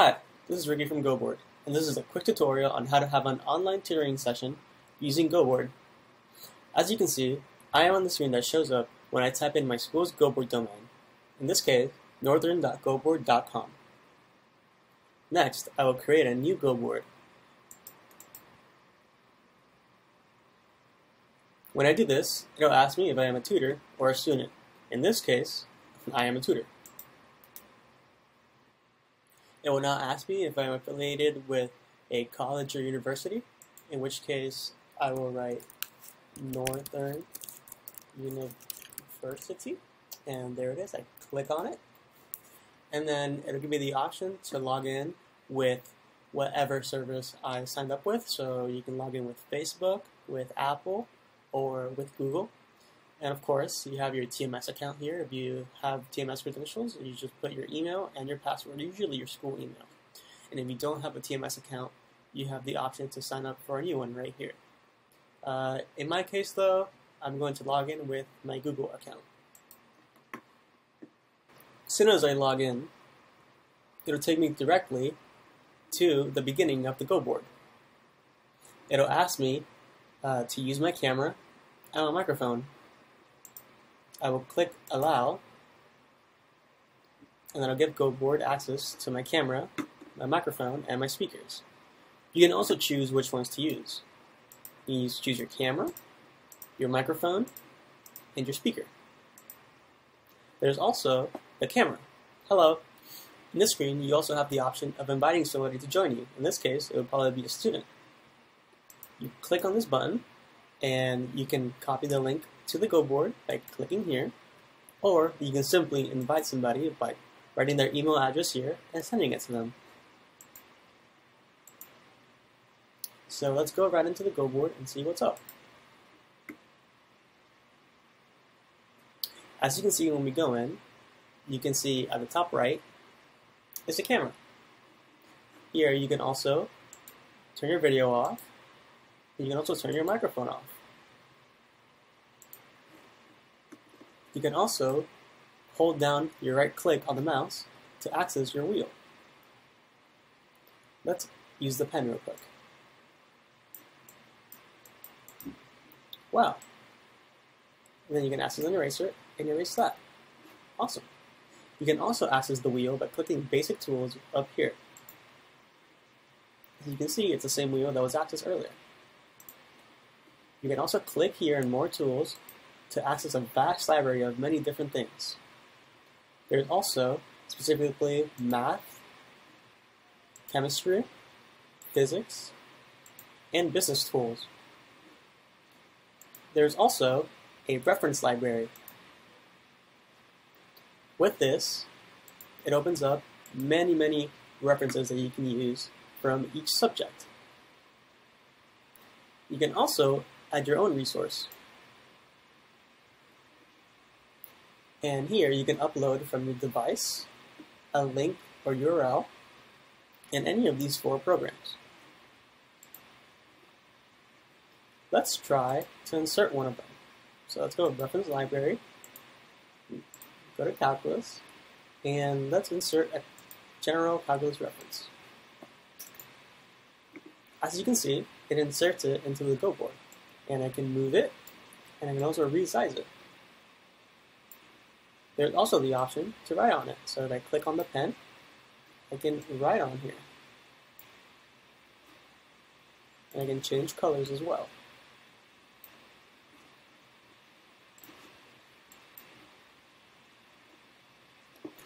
Hi, this is Ricky from GoBoard, and this is a quick tutorial on how to have an online tutoring session using GoBoard. As you can see, I am on the screen that shows up when I type in my school's GoBoard domain, in this case, northern.goboard.com. Next, I will create a new GoBoard. When I do this, it will ask me if I am a tutor or a student. In this case, I am a tutor. It will now ask me if I'm affiliated with a college or university, in which case I will write Northern University, and there it is. I click on it, and then it'll give me the option to log in with whatever service I signed up with. So you can log in with Facebook, with Apple, or with Google. And of course, you have your TMS account here. If you have TMS credentials, you just put your email and your password, usually your school email. And if you don't have a TMS account, you have the option to sign up for a new one right here. Uh, in my case, though, I'm going to log in with my Google account. As soon as I log in, it'll take me directly to the beginning of the GoBoard. It'll ask me uh, to use my camera and my microphone I will click allow and then I'll give GoBoard access to my camera, my microphone, and my speakers. You can also choose which ones to use. You choose your camera, your microphone, and your speaker. There's also the camera. Hello. In this screen, you also have the option of inviting somebody to join you. In this case, it would probably be a student. You click on this button, and you can copy the link to the GoBoard by clicking here, or you can simply invite somebody by writing their email address here and sending it to them. So let's go right into the GoBoard and see what's up. As you can see when we go in, you can see at the top right is a camera. Here you can also turn your video off. You can also turn your microphone off. You can also hold down your right click on the mouse to access your wheel. Let's use the pen real quick. Wow. And then you can access an eraser and erase that. Awesome. You can also access the wheel by clicking Basic Tools up here. As you can see, it's the same wheel that was accessed earlier. You can also click here in More Tools to access a vast library of many different things. There's also specifically math, chemistry, physics, and business tools. There's also a reference library. With this, it opens up many, many references that you can use from each subject. You can also add your own resource. And here you can upload from your device a link or URL in any of these four programs. Let's try to insert one of them. So let's go to Reference Library, go to Calculus, and let's insert a general calculus reference. As you can see, it inserts it into the GoBoard, and I can move it, and I can also resize it. There's also the option to write on it. So if I click on the pen, I can write on here. And I can change colors as well.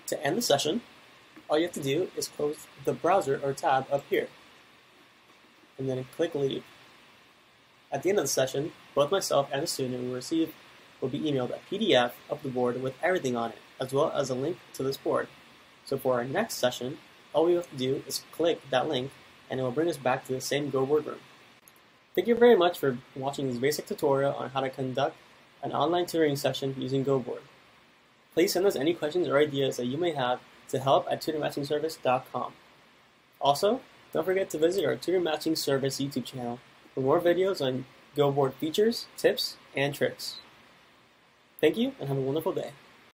To end the session, all you have to do is close the browser or tab up here. And then click Leave. At the end of the session, both myself and the student will receive will be emailed a PDF of the board with everything on it, as well as a link to this board. So for our next session, all we have to do is click that link and it will bring us back to the same GoBoard room. Thank you very much for watching this basic tutorial on how to conduct an online tutoring session using GoBoard. Please send us any questions or ideas that you may have to help at tutormatchingservice.com. Also, don't forget to visit our Tutor Matching Service YouTube channel for more videos on GoBoard features, tips, and tricks. Thank you and have a wonderful day.